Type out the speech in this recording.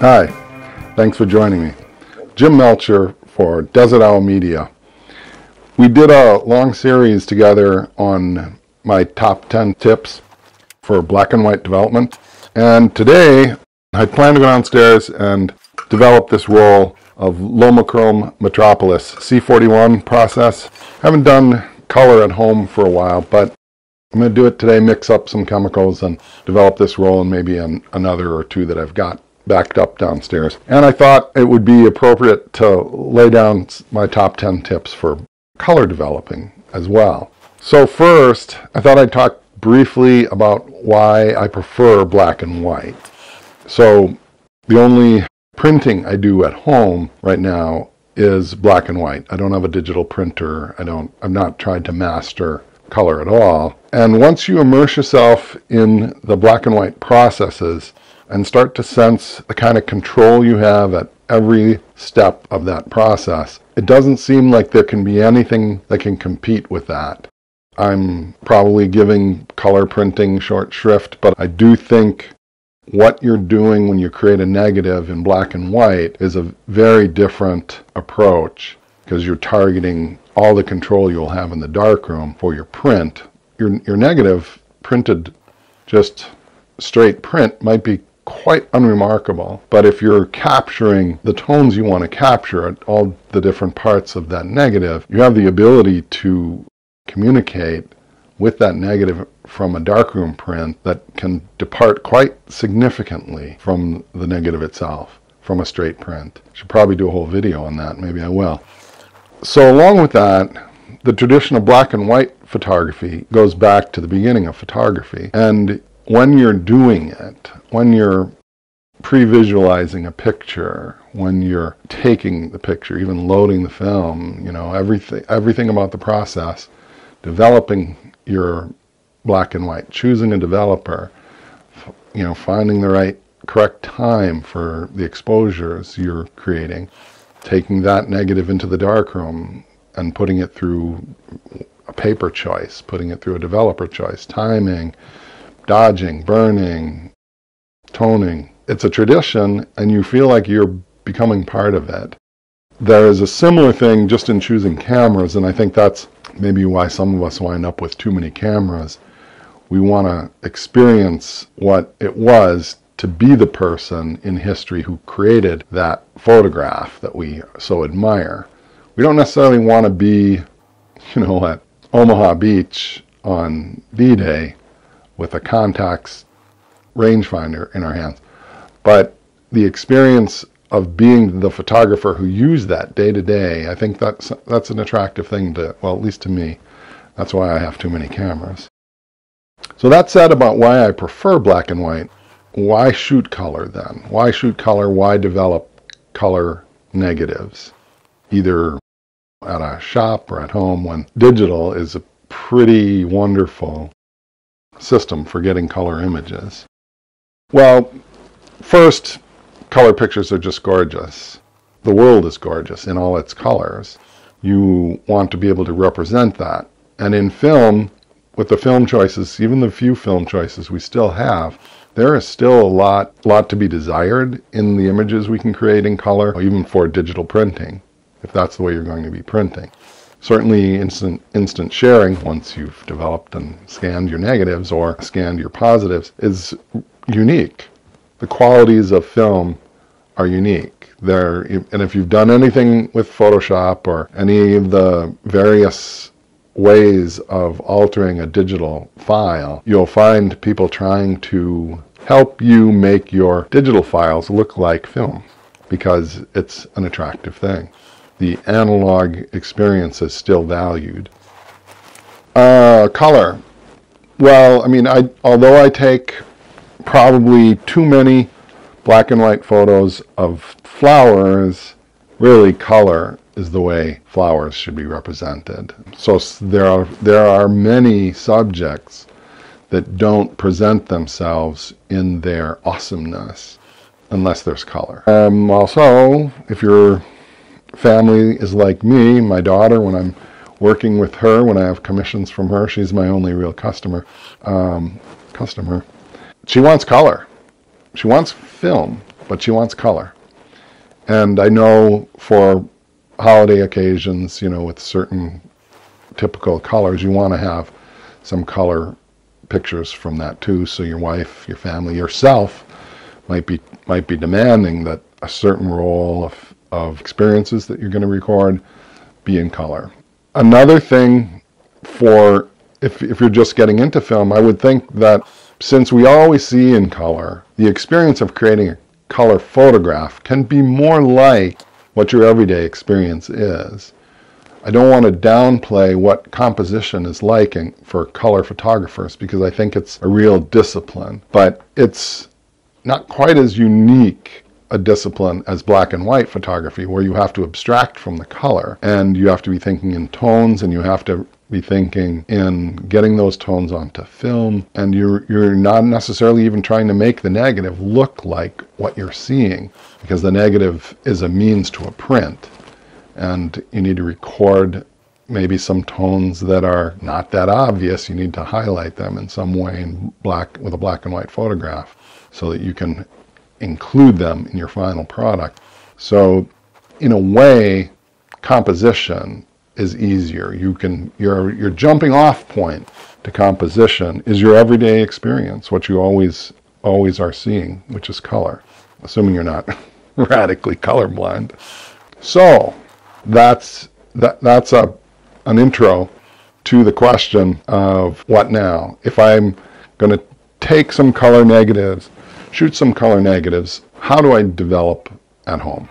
Hi, thanks for joining me. Jim Melcher for Desert Owl Media. We did a long series together on my top 10 tips for black and white development. And today I plan to go downstairs and develop this roll of Lomochrome Metropolis C41 process. I haven't done color at home for a while, but I'm going to do it today, mix up some chemicals and develop this roll and maybe an, another or two that I've got backed up downstairs. And I thought it would be appropriate to lay down my top 10 tips for color developing as well. So first, I thought I'd talk briefly about why I prefer black and white. So the only printing I do at home right now is black and white. I don't have a digital printer. I don't I've not tried to master color at all. And once you immerse yourself in the black and white processes, and start to sense the kind of control you have at every step of that process. It doesn't seem like there can be anything that can compete with that. I'm probably giving color printing short shrift, but I do think what you're doing when you create a negative in black and white is a very different approach because you're targeting all the control you'll have in the darkroom for your print. Your, your negative printed just straight print might be quite unremarkable. But if you're capturing the tones you want to capture at all the different parts of that negative, you have the ability to communicate with that negative from a darkroom print that can depart quite significantly from the negative itself, from a straight print. Should probably do a whole video on that, maybe I will. So along with that, the traditional black and white photography goes back to the beginning of photography. And when you're doing it, when you're pre-visualizing a picture, when you're taking the picture, even loading the film, you know, everything everything about the process, developing your black and white, choosing a developer, you know, finding the right correct time for the exposures you're creating, taking that negative into the darkroom and putting it through a paper choice, putting it through a developer choice, timing, dodging, burning, toning. It's a tradition, and you feel like you're becoming part of it. There is a similar thing just in choosing cameras, and I think that's maybe why some of us wind up with too many cameras. We want to experience what it was to be the person in history who created that photograph that we so admire. We don't necessarily want to be, you know, at Omaha Beach on D-Day with a Contax rangefinder in our hands. But the experience of being the photographer who used that day to day, I think that's that's an attractive thing to well, at least to me. That's why I have too many cameras. So that said about why I prefer black and white. Why shoot color then? Why shoot color? Why develop color negatives? Either at a shop or at home when digital is a pretty wonderful system for getting color images? Well, first, color pictures are just gorgeous. The world is gorgeous in all its colors. You want to be able to represent that. And in film, with the film choices, even the few film choices we still have, there is still a lot, lot to be desired in the images we can create in color, even for digital printing, if that's the way you're going to be printing. Certainly instant, instant sharing, once you've developed and scanned your negatives or scanned your positives, is unique. The qualities of film are unique. They're, and if you've done anything with Photoshop or any of the various ways of altering a digital file, you'll find people trying to help you make your digital files look like film because it's an attractive thing the analog experience is still valued. Uh, color. Well, I mean, I, although I take probably too many black and white photos of flowers, really color is the way flowers should be represented. So there are, there are many subjects that don't present themselves in their awesomeness unless there's color. Um, also, if you're family is like me, my daughter, when I'm working with her, when I have commissions from her, she's my only real customer. Um, customer. She wants color. She wants film. but she wants color. And I know for holiday occasions, you know, with certain typical colors, you want to have some color pictures from that too. So your wife, your family, yourself might be might be demanding that a certain role of, of experiences that you're going to record be in color. Another thing for if, if you're just getting into film, I would think that since we always see in color, the experience of creating a color photograph can be more like what your everyday experience is. I don't want to downplay what composition is like in, for color photographers because I think it's a real discipline, but it's not quite as unique a discipline as black and white photography where you have to abstract from the color and you have to be thinking in tones and you have to be thinking in getting those tones onto film and you're you're not necessarily even trying to make the negative look like what you're seeing because the negative is a means to a print and you need to record maybe some tones that are not that obvious. You need to highlight them in some way in black with a black and white photograph so that you can include them in your final product so in a way composition is easier. You can your your jumping off point to composition is your everyday experience, what you always always are seeing, which is color, assuming you're not radically colorblind. So that's that that's a an intro to the question of what now. If I'm going to take some color negatives, shoot some color negatives, how do I develop at home?